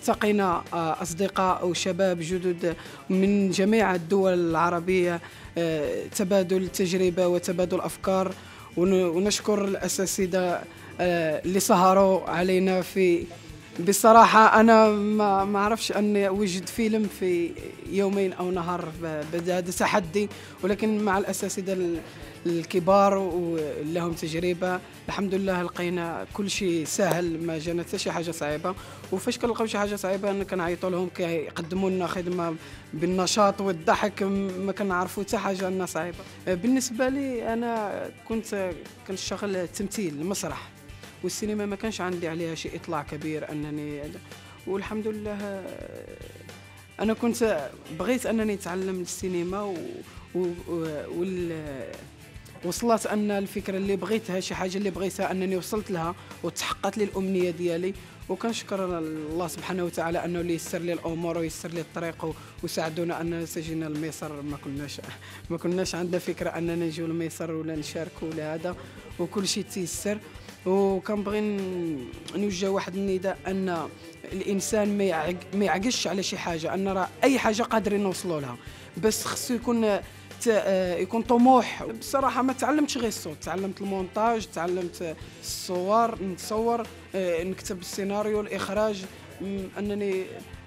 التقينا آه، أصدقاء وشباب جدد من جميع الدول العربية آه، تبادل التجربه وتبادل ون- ونشكر الأساتذة آه، اللي سهروا علينا في بصراحة أنا ما ما أعرفش أني أوجد فيلم في يومين أو نهار ب- بدا هذا تحدي ولكن مع الأساتذة ال- الكبار واللي لهم تجربة الحمد لله لقينا كل شيء سهل ما جانا حتى شي حاجة صعيبة. وفاش كنلقاو شي حاجة صعيبة كنعيطوا لهم كيقدموا لنا خدمة بالنشاط والضحك ما كنعرفوا حتى حاجة لنا صعيبة. بالنسبة لي أنا كنت كنشتغل التمثيل المسرح والسينما ما كانش عندي عليها شيء إطلاع كبير أنني والحمد لله أنا كنت بغيت أنني نتعلم السينما و, و, وال وصلت أن الفكرة اللي بغيتها شي حاجة اللي بغيتها أنني وصلت لها وتحققت لي الأمنية ديالي. وكنشكر الله سبحانه وتعالى أنه اللي يسر لي الأمور ويسر لي الطريق وساعدونا اننا سجلنا لمصر ما كناش ما كناش عندنا فكرة أننا نجيو لمصر ولا نشاركوا ولا هذا وكل شيء تيسر. وكنبغي نوجه واحد النداء أن الإنسان ما يعق- ما يعقش على شي حاجة أن راه أي حاجة قادرين نوصلوا لها. بس خصو يكون آه، يكون طموح. بصراحة ما تعلمتش غير الصوت تعلمت المونتاج تعلمت الصور نتصور آه، نكتب السيناريو الإخراج. أنني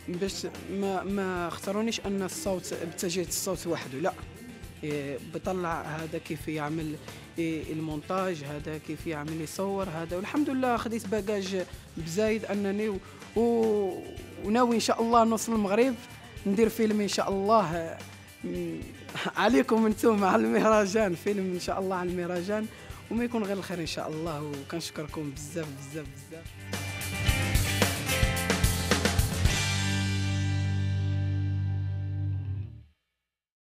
باش ما ما اختارونيش أن الصوت بتجهيز الصوت وحده لا. بطلع هذا كيف يعمل المونتاج هذا كيف يعمل يصور هذا. والحمد لله خديت باجاج بزايد أنني. وناوي إن شاء الله نوصل المغرب ندير فيلم إن شاء الله. عليكم أنتم على المهرجان فيلم إن شاء الله على المهرجان وما يكون غير الخير إن شاء الله. وكنشكركم بزاف بزاف بزاف.